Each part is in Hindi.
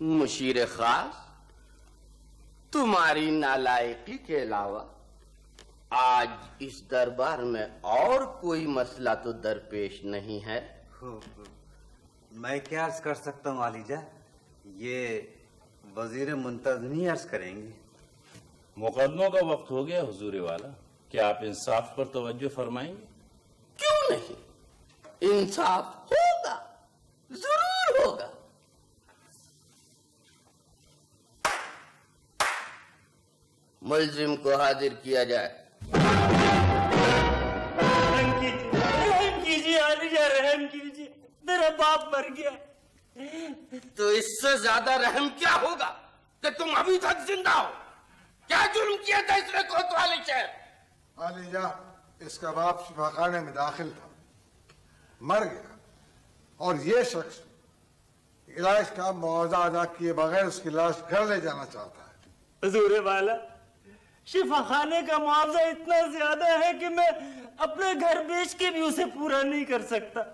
मुशीर खास तुम्हारी नालायकी के अलावा आज इस दरबार में और कोई मसला तो दरपेश नहीं है। मैं क्या अर्ज़ कर सकता हूँ आलीजा? ये वज़ीर मुंतजमी अर्ज़ करेंगे। मुकदमों का वक्त हो गया हुजूर वाला। क्या आप इंसाफ पर तवज्जो फरमाएँगे? क्यों नहीं? इंसाफ होगा ज़रूर होगा मुलजिम को हाजिर किया जाए। रहम कीजिए आलिजा रहम कीजिए। मेरा बाप मर गया। तो इससे ज़्यादा रहम क्या होगा कि तुम अभी तक ज़िंदा हो? क्या जुर्म किया था इसने कोतवाली शहर? आलिजा इसका बाप शिफाखाने में दाखिल था। मर गया। और ये शख्स इलाज का मुआवजा अदा किए बगैर उसकी लाश घर ले जाना चाहता है। हजूर वाला शिफा खाने का मुआवजा इतना ज़्यादा है कि मैं अपने घर बेच के भी उसे पूरा नहीं कर सकता।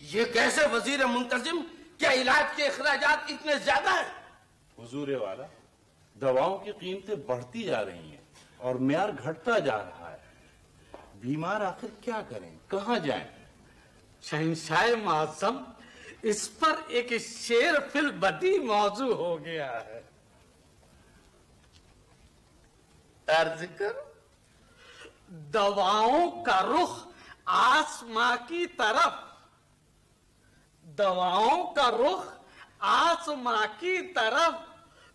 ये कैसे वज़ीर मुंतजिम क्या इलाज के अखराज इतने ज़्यादा हैं? हुजूर वाला दवाओं की कीमतें बढ़ती जा रही हैं और म्यार घटता जा रहा है। बीमार आखिर क्या करें? कहाँ जाएँ? शहनशाह माजम इस पर एक शेर फिल बदी मौजू हो गया है। अर्ज़ करो। दवाओं का रुख आसमां की तरफ़। दवाओं का रुख आसमां की तरफ़।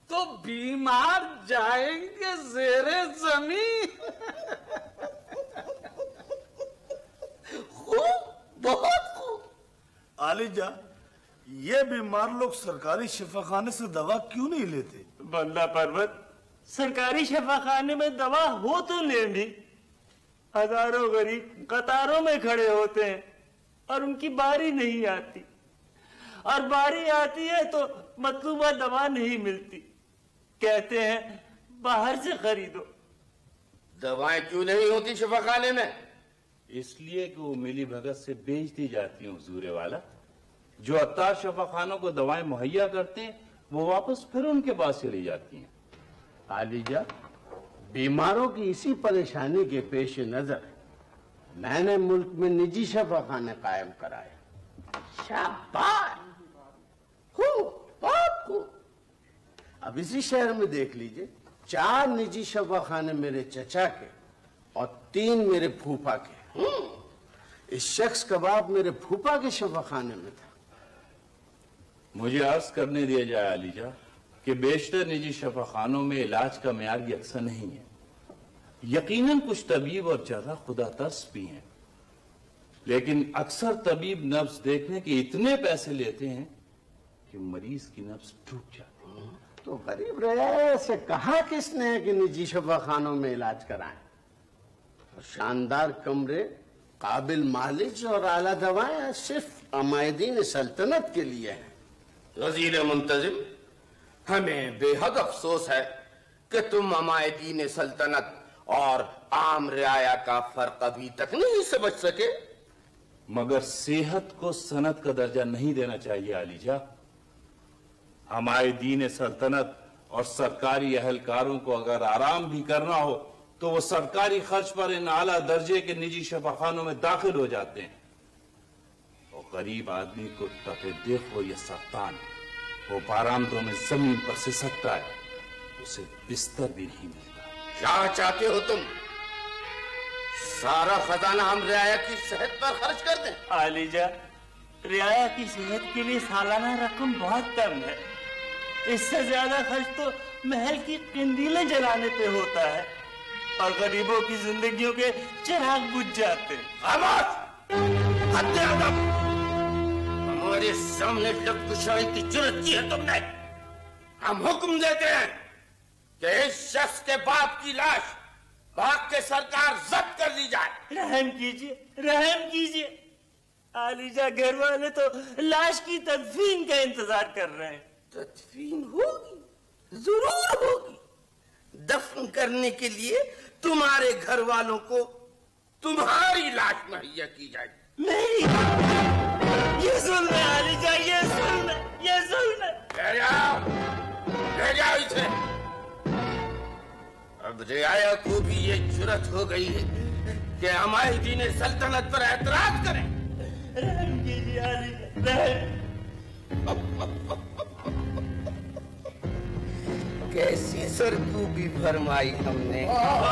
तो बीमार जाएँगे जेरे ज़मीन। खूब बहुत खूब। आलिजा ये बीमार लोग सरकारी शिफाखाने से दवा क्यों नहीं लेते? बंदा पर्वत सरकारी शफाखाने में दवा हो तो ले भी हज़ारों गरीब कतारों में खड़े होते हैं और उनकी बारी नहीं आती। और बारी आती है तो मतलूबा दवा नहीं मिलती। कहते हैं, बाहर से खरीदो। दवाएँ क्यों नहीं होती शफाखाने में? इसलिए कि वो मिली भगत से बेच दी जाती है हुजूर वाला। जो अत्तार शफाखानों को दवाएँ मुहैया करते हैं, वो वापस फिर उनके पास चली जाती हैं। आलिजा बीमारों की इसी परेशानी के पेश नज़र मैंने मुल्क में निजी शफाखाने कायम कराए। शाबाश! अब इसी शहर में देख लीजिए चार निजी शफाखाने मेरे चचा के और तीन मेरे फूफा के। हम्म। इस शख्स का बाप मेरे फूफा के शफाखाने में था। मुझे अर्ज़ करने दिया जाए अलीजा कि बेशतर निजी शफाखानों में इलाज का मैार यकसा नहीं है। यकीनन कुछ तबीब और ज़्यादा खुदा तरस भी हैं। लेकिन अक्सर तबीब नब्स देखने के इतने पैसे लेते हैं कि मरीज़ की नब्स टूट जाती है। तो गरीब रहे से कहा किसने है कि निजी शफाखानों में इलाज कराएँ? और शानदार कमरे काबिल मालिज और आला दवाएँ सिर्फ़ अमायदीन सल्तनत के लिए हैं। वज़ीर मुंतजिम हमें बेहद अफसोस है कि तुम अमायदीन सल्तनत और आम रियाया का फ़र्क अभी तक नहीं समझ सके। मगर सेहत को सनत का दर्जा नहीं देना चाहिए आलीजा हमारे दीन सल्तनत और सरकारी अहलकारों को अगर आराम भी करना हो तो वो सरकारी खर्च पर इन आला दर्जे के निजी शफाखानों में दाखिल हो जाते हैं। और गरीब आदमी को तपे देखो हो या सत्तान वो बारामदों में ज़मीन पर से सकता है उसे बिस्तर भी नहीं मिलता। क्या चाहते हो तुम। सारा खजाना हम रियाया की सेहत पर खर्च कर दें। आलिजा रियाया की सेहत के लिए सालाना रकम बहुत कम है। इससे ज़्यादा खर्च तो महल की कंदीलें जलाने पे होता है और गरीबों की जिंदगियों के चिराग बुझ जाते हमारे सामने लबकुशाई की ज़रूरत की है तुमने। हम हुक्म देते हैं कि इस शख्स के बाप की लाश भाग के सरकार जब्त कर ली जाए। रहम कीजिए रहम कीजिए। आलिजा घर वाले तो लाश की तदफीन का इंतज़ार कर रहे हैं। तदफीन होगी ज़रूर होगी। दफन करने के लिए तुम्हारे घर वालों को तुम्हारी लाश मुहैया की जाएगी। नहीं ये सुन आली जाए ये सुन ये सुन ले जाओ ले जाओ इसे। अब रियाया को भी ये जुरत हो गई है कि हमारे दीन सल्तनत पर एतराज़ करें। रहम कीजिए आली रहम। कैसी सरकू भी फरमाई हमने। आ,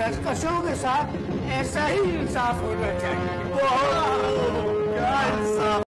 सरकशों के साथ ऐसा ही इंसाफ होना चाहिए क्या इंसाफ।